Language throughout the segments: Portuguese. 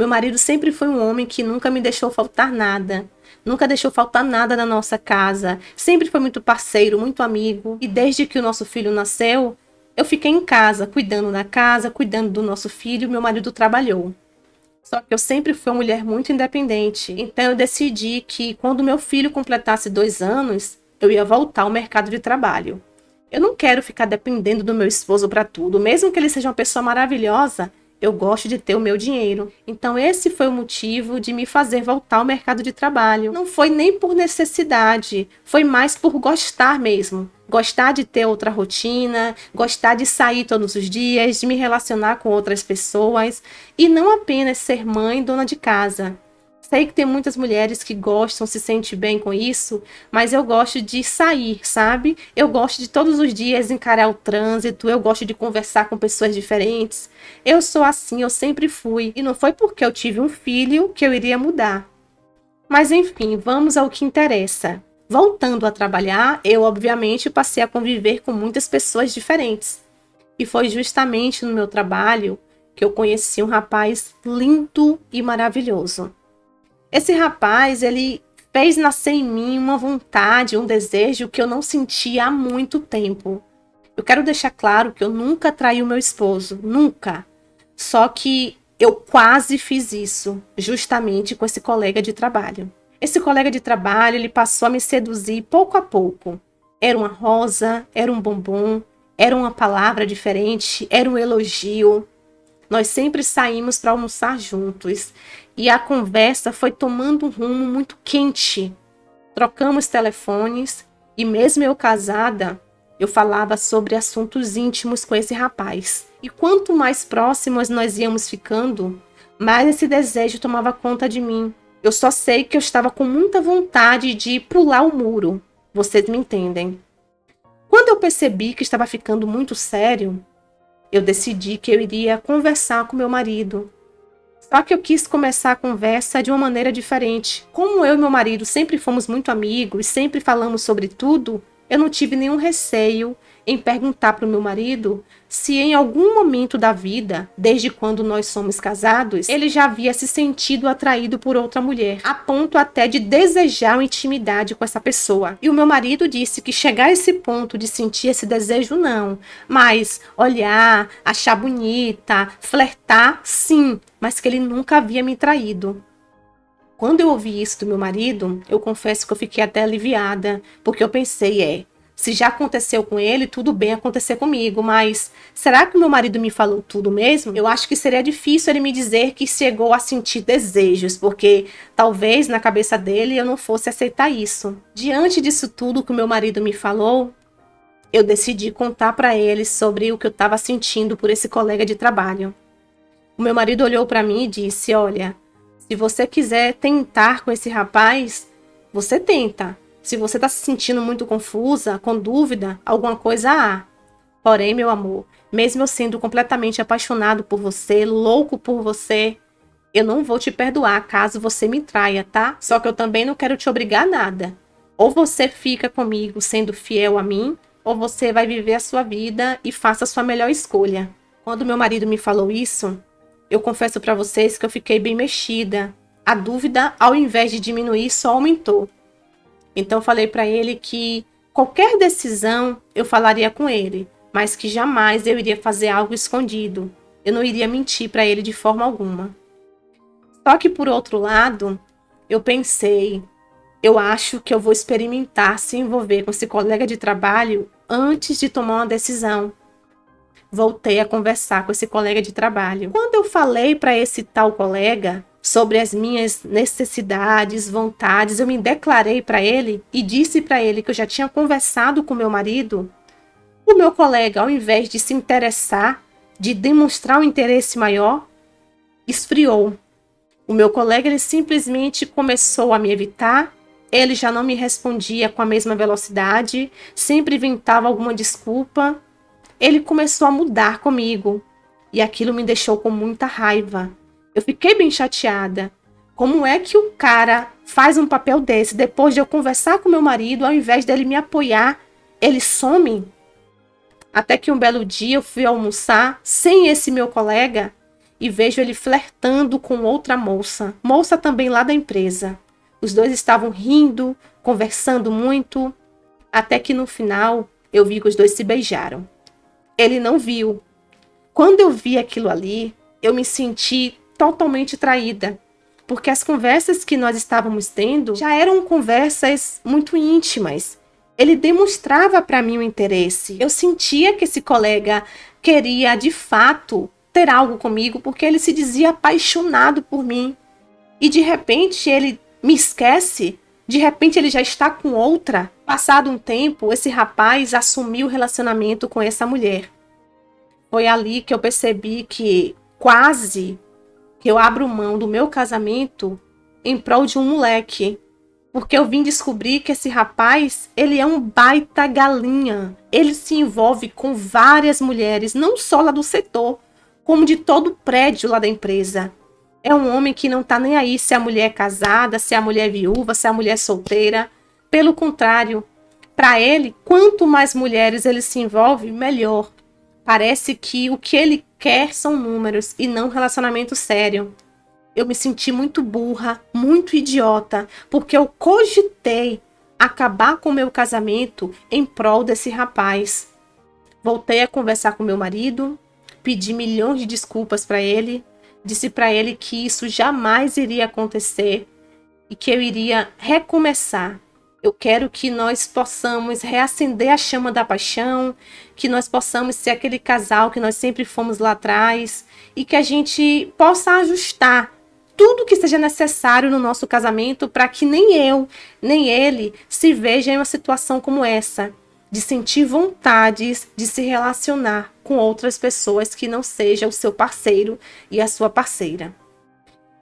Meu marido sempre foi um homem que nunca me deixou faltar nada. Nunca deixou faltar nada na nossa casa. Sempre foi muito parceiro, muito amigo. E desde que o nosso filho nasceu, eu fiquei em casa, cuidando da casa, cuidando do nosso filho. Meu marido trabalhou. Só que eu sempre fui uma mulher muito independente. Então eu decidi que quando meu filho completasse dois anos, eu ia voltar ao mercado de trabalho. Eu não quero ficar dependendo do meu esposo para tudo, mesmo que ele seja uma pessoa maravilhosa. Eu gosto de ter o meu dinheiro. Então, esse foi o motivo de me fazer voltar ao mercado de trabalho. Não foi nem por necessidade, foi mais por gostar mesmo. Gostar de ter outra rotina, gostar de sair todos os dias, de me relacionar com outras pessoas e não apenas ser mãe dona de casa. Sei que tem muitas mulheres que gostam, se sentem bem com isso, mas eu gosto de sair, sabe? Eu gosto de todos os dias encarar o trânsito, eu gosto de conversar com pessoas diferentes. Eu sou assim, eu sempre fui. E não foi porque eu tive um filho que eu iria mudar. Mas enfim, vamos ao que interessa. Voltando a trabalhar, eu obviamente passei a conviver com muitas pessoas diferentes. E foi justamente no meu trabalho que eu conheci um rapaz lindo e maravilhoso. Esse rapaz, ele fez nascer em mim uma vontade, um desejo que eu não sentia há muito tempo. Eu quero deixar claro que eu nunca traí o meu esposo, nunca. Só que eu quase fiz isso, justamente com esse colega de trabalho. Esse colega de trabalho, ele passou a me seduzir pouco a pouco. Era uma rosa, era um bombom, era uma palavra diferente, era um elogio. Nós sempre saímos para almoçar juntos e a conversa foi tomando um rumo muito quente. Trocamos telefones e, mesmo eu casada, eu falava sobre assuntos íntimos com esse rapaz. E quanto mais próximos nós íamos ficando, mais esse desejo tomava conta de mim. Eu só sei que eu estava com muita vontade de pular o muro. Vocês me entendem? Quando eu percebi que estava ficando muito sério, eu decidi que eu iria conversar com meu marido só que eu quis começar a conversa de uma maneira diferente. Como eu e meu marido sempre fomos muito amigos, sempre falamos sobre tudo, eu não tive nenhum receio em perguntar para o meu marido se em algum momento da vida, desde quando nós somos casados, ele já havia se sentido atraído por outra mulher, a ponto até de desejar intimidade com essa pessoa. E o meu marido disse que chegar a esse ponto de sentir esse desejo, não, mas olhar, achar bonita, flertar, sim, mas que ele nunca havia me traído. Quando eu ouvi isso do meu marido, eu confesso que eu fiquei até aliviada, porque eu pensei, é, se já aconteceu com ele, tudo bem acontecer comigo, mas será que meu marido me falou tudo mesmo? Eu acho que seria difícil ele me dizer que chegou a sentir desejos, porque talvez na cabeça dele eu não fosse aceitar isso. Diante disso tudo que meu marido me falou, eu decidi contar para ele sobre o que eu estava sentindo por esse colega de trabalho. O meu marido olhou para mim e disse: Olha, se você quiser tentar com esse rapaz, você tenta. Se você está se sentindo muito confusa, com dúvida, alguma coisa há. Porém, meu amor, mesmo eu sendo completamente apaixonado por você, louco por você, eu não vou te perdoar caso você me traia, tá? Só que eu também não quero te obrigar a nada. Ou você fica comigo sendo fiel a mim, ou você vai viver a sua vida e faça a sua melhor escolha. Quando meu marido me falou isso, eu confesso para vocês que eu fiquei bem mexida. A dúvida, ao invés de diminuir, só aumentou. Então falei para ele que qualquer decisão eu falaria com ele, mas que jamais eu iria fazer algo escondido. Eu não iria mentir para ele de forma alguma. Só que por outro lado, eu pensei, eu acho que eu vou experimentar se envolver com esse colega de trabalho antes de tomar uma decisão. Voltei a conversar com esse colega de trabalho. Quando eu falei para esse tal colega sobre as minhas necessidades, vontades. Eu me declarei para ele e disse para ele que eu já tinha conversado com meu marido. O meu colega, ao invés de se interessar, de demonstrar um interesse maior, esfriou. O meu colega ele simplesmente começou a me evitar. Ele já não me respondia com a mesma velocidade, sempre inventava alguma desculpa. Ele começou a mudar comigo e aquilo me deixou com muita raiva. Eu fiquei bem chateada. Como é que o cara faz um papel desse depois de eu conversar com meu marido, ao invés dele me apoiar, ele some? Até que um belo dia eu fui almoçar sem esse meu colega e vejo ele flertando com outra moça, moça também lá da empresa. Os dois estavam rindo, conversando muito, até que no final eu vi que os dois se beijaram. Ele não viu. Quando eu vi aquilo ali, eu me senti totalmente traída, porque as conversas que nós estávamos tendo já eram conversas muito íntimas. Ele demonstrava para mim o interesse. Eu sentia que esse colega queria de fato ter algo comigo porque ele se dizia apaixonado por mim. E de repente ele me esquece, de repente ele já está com outra. Passado um tempo, esse rapaz assumiu o relacionamento com essa mulher. Foi ali que eu percebi que quase que eu abro mão do meu casamento em prol de um moleque. Porque eu vim descobrir que esse rapaz, ele é um baita galinha. Ele se envolve com várias mulheres, não só lá do setor, como de todo o prédio lá da empresa. É um homem que não tá nem aí se a mulher é casada, se a mulher é viúva, se a mulher é solteira. Pelo contrário, para ele, quanto mais mulheres ele se envolve, melhor. Parece que o que ele quer são números e não relacionamento sério. Eu me senti muito burra, muito idiota, porque eu cogitei acabar com meu casamento em prol desse rapaz. Voltei a conversar com meu marido, pedi milhões de desculpas para ele, disse para ele que isso jamais iria acontecer e que eu iria recomeçar. Eu quero que nós possamos reacender a chama da paixão, que nós possamos ser aquele casal que nós sempre fomos lá atrás e que a gente possa ajustar tudo que seja necessário no nosso casamento para que nem eu, nem ele se veja em uma situação como essa de sentir vontades de se relacionar com outras pessoas que não seja o seu parceiro e a sua parceira.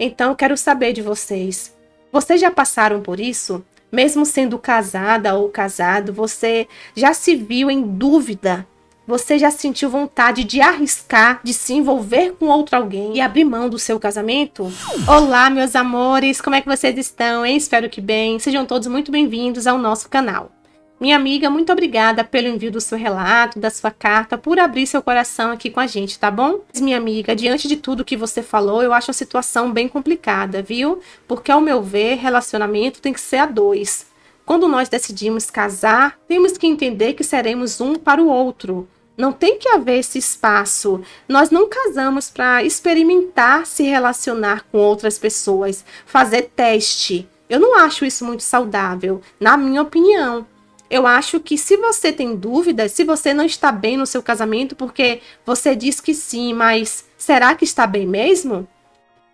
Então, eu quero saber de vocês. Vocês já passaram por isso? Mesmo sendo casada ou casado, você já se viu em dúvida? Você já sentiu vontade de arriscar, de se envolver com outro alguém e abrir mão do seu casamento? Olá, meus amores, como é que vocês estão, hein? Espero que bem. Sejam todos muito bem-vindos ao nosso canal. Minha amiga, muito obrigada pelo envio do seu relato, da sua carta, por abrir seu coração aqui com a gente, tá bom? Minha amiga, diante de tudo que você falou, eu acho a situação bem complicada, viu? Porque, ao meu ver, relacionamento tem que ser a dois. Quando nós decidimos casar, temos que entender que seremos um para o outro. Não tem que haver esse espaço. Nós não casamos para experimentar se relacionar com outras pessoas, fazer teste. Eu não acho isso muito saudável, na minha opinião. Eu acho que se você tem dúvidas, se você não está bem no seu casamento, porque você diz que sim, mas será que está bem mesmo?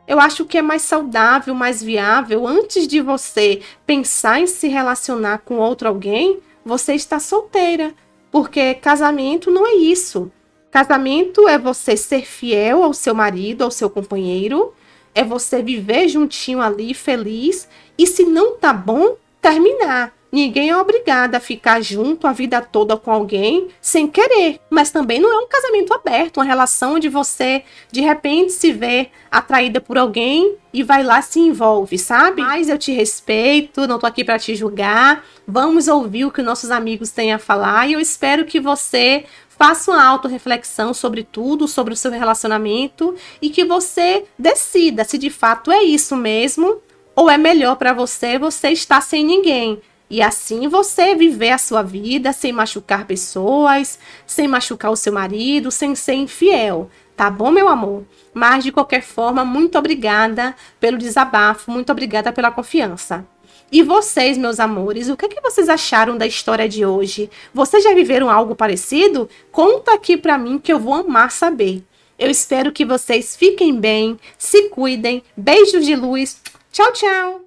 Eu acho que é mais saudável, mais viável, antes de você pensar em se relacionar com outro alguém, você está solteira. Porque casamento não é isso. Casamento é você ser fiel ao seu marido, ao seu companheiro, é você viver juntinho ali, feliz, e se não tá bom, terminar. Ninguém é obrigado a ficar junto a vida toda com alguém sem querer. Mas também não é um casamento aberto, uma relação onde você de repente se vê atraída por alguém e vai lá se envolve, sabe? Mas eu te respeito, não tô aqui para te julgar. Vamos ouvir o que nossos amigos têm a falar e eu espero que você faça uma autorreflexão sobre tudo, sobre o seu relacionamento e que você decida se de fato é isso mesmo ou é melhor para você você estar sem ninguém e assim você viver a sua vida sem machucar pessoas, sem machucar o seu marido, sem ser infiel. Tá bom, meu amor? Mas de qualquer forma, muito obrigada pelo desabafo, muito obrigada pela confiança. E vocês, meus amores, o que, é que vocês acharam da história de hoje? Vocês já viveram algo parecido? Conta aqui pra mim que eu vou amar saber. Eu espero que vocês fiquem bem, se cuidem. Beijos de luz. Tchau, tchau!